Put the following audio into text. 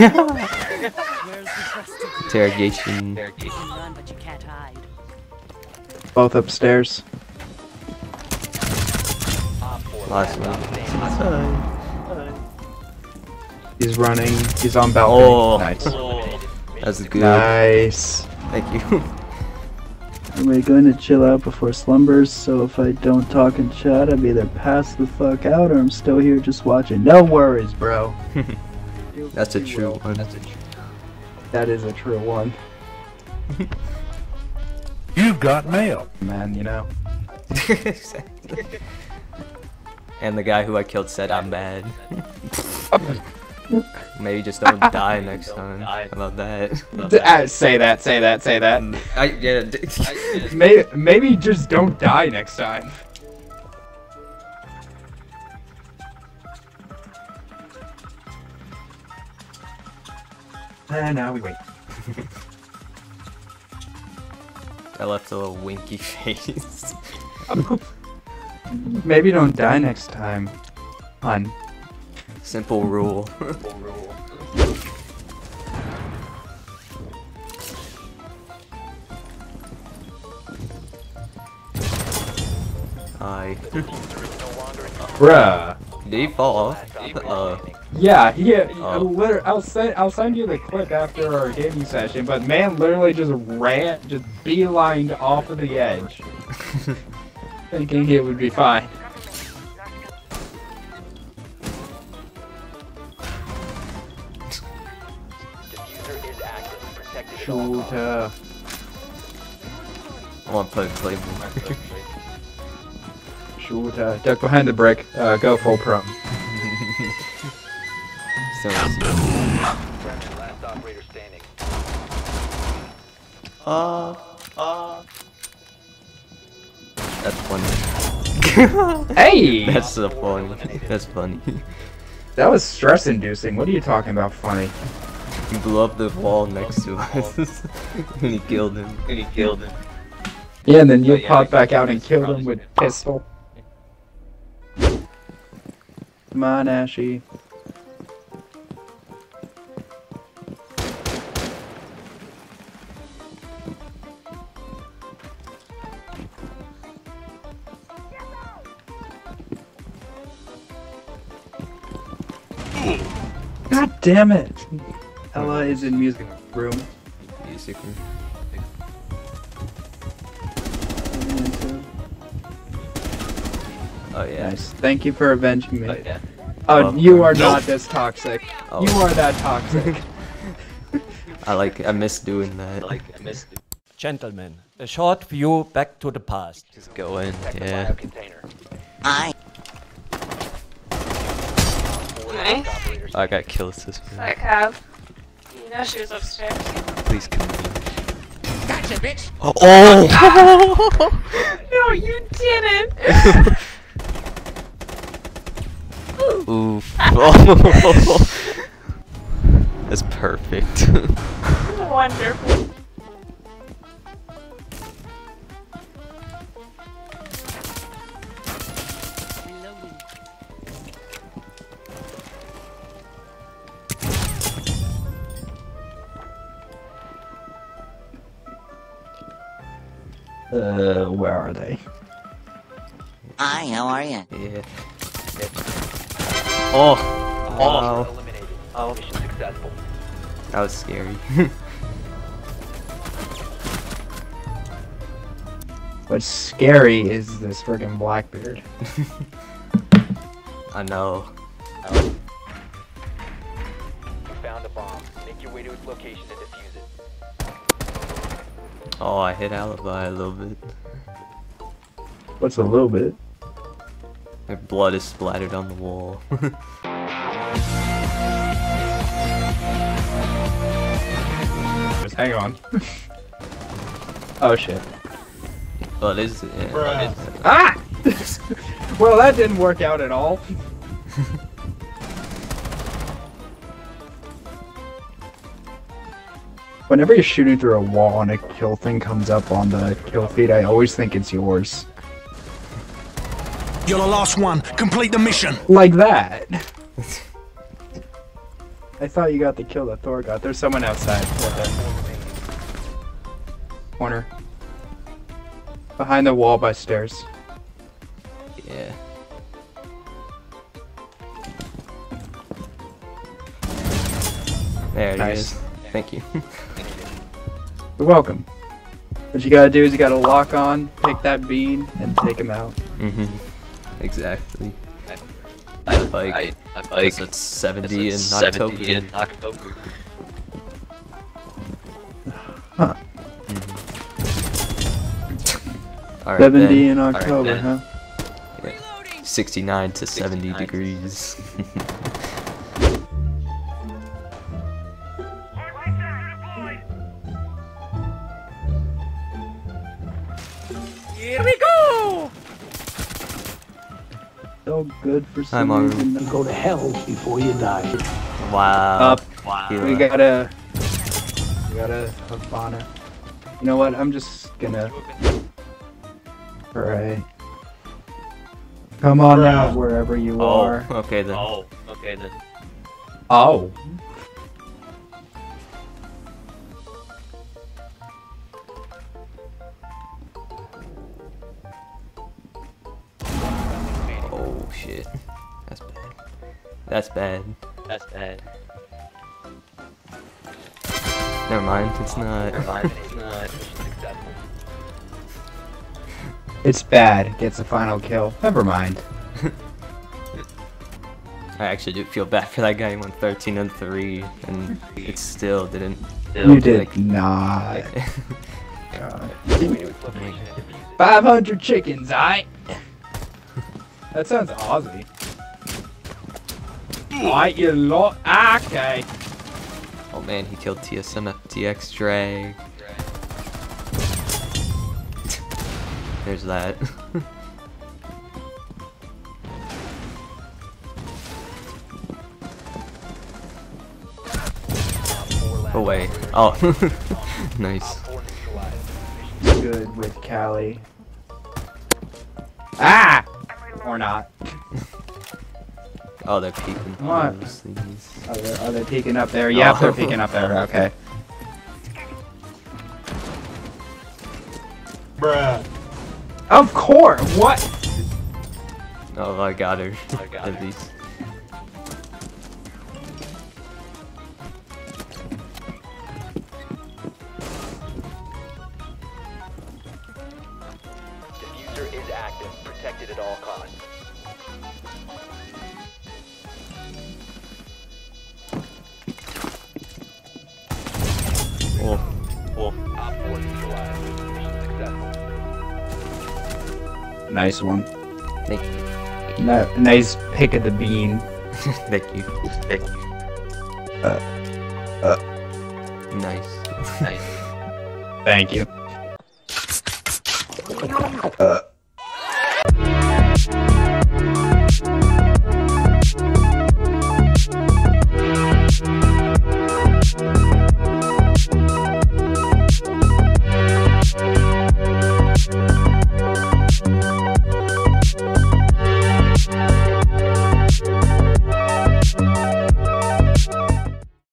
Interrogation. You can run, but you can't hide. Both upstairs. Last one. He's running. He's on balcony. Oh. Nice. That's good. Nice. Thank you. We're going to chill out before slumbers, so if I don't talk and chat, I'm either passed the fuck out or I'm still here just watching. No worries, bro. That's a true one. That is a true one. You've got mail. Man, you know. and the guy who I killed said I'm bad. Maybe just don't die next time. I love that? Uh, say that, say that, say that. I, yeah, d- Maybe, maybe just don't die next time. And now we wait. I left a little winky face. Maybe don't die next time. Hun. Simple rule. Hi. Bruh. Did he fall off? Uh, Yeah, he. Uh. I'll send. I'll send you the clip after our gaming session. But man, literally just ran, just beelined off of the edge, thinking it would be fine. Shoot. Uh, I want to play Playboy. shoot. Uh, duck behind the brick. Uh, go full pro. Still don't see- Uh, uh. That's funny. Hey, That's so funny. That's funny. that was stress-inducing. What are you talking about? Funny. He blew up the wall next to us. and he killed him. And he killed him. Yeah, and then you popped back out and killed him with pistol. Come on, Ashy. God damn it! Ella is in music room. Music. Room. Oh yeah. Nice. Thank you for avenging me. Oh yeah. Oh, Well, you uh, are not this toxic. Oh. You are that toxic. I like. I miss doing that. Like I miss. Gentlemen, a short view back to the past. Just go in. Yeah. I Nice. I got killed this I have. You know she was upstairs. Please kill me. gotcha, bitch. Oh! oh! No, you didn't. Oh. Oof. Oh. That's perfect. Wonderful. Uh, where are they? Hi, how are you? yeah. Oh. Wow. Oh. Mission successful. That was scary. What's scary is this friggin' Blackbeard. I know. You found a bomb. Make your way to its location and defuse it. Oh, I hit Alibi a little bit. What's a little bit? My blood is splattered on the wall. Just hang on. oh shit. but is it? Yeah. Ah! well, that didn't work out at all. Whenever you're shooting through a wall and a kill thing comes up on the kill feed, I always think it's yours. You're the last one. Complete the mission. Like that. I thought you got the kill that Thor got. There's someone outside. What the? Corner. Behind the wall by stairs. Yeah. There it Nice. is. Thank you. You're welcome. What you gotta do is you gotta lock on, pick that bean, and take him out. hmm Exactly. I like. I, I like. It's 70 in October. in October. Huh. Alright 70 then. in October, then. huh? 69 to 70 69. degrees. good for Hi, some Maru. reason. Go to hell before you die. Wow. Up. Wow. We gotta. We gotta Havana. You know what? I'm just gonna. Pray. Come on out wherever you Oh, are. okay then. Oh, okay then. Oh That's bad. That's bad. Never mind, it's not. Fine, it's not. Mission successful. It's bad. Gets a final kill. Never mind. I actually do feel bad for that guy. He went 13 and 3, and it still didn't. Still, You did like- not. God. Make your way to its location and defuse it. 500 chickens, I. That sounds Aussie. Alright, you lot. Okay. oh man, he killed TSM FTX Drag. There's that. oh wait. Oh. nice. Good with Callie. Ah! Or not. Oh, they're peeking. What? Oh, those things. Are they, are peeking up there? Yep, Oh. they're peeking up there. Okay. Bruh. Of course. What? Oh, I got her. I got At her. least. Nice one. thank you. No, nice pick of the bean. Thank you. thank you. Uh, uh. Nice. Nice. Thank you. Uh.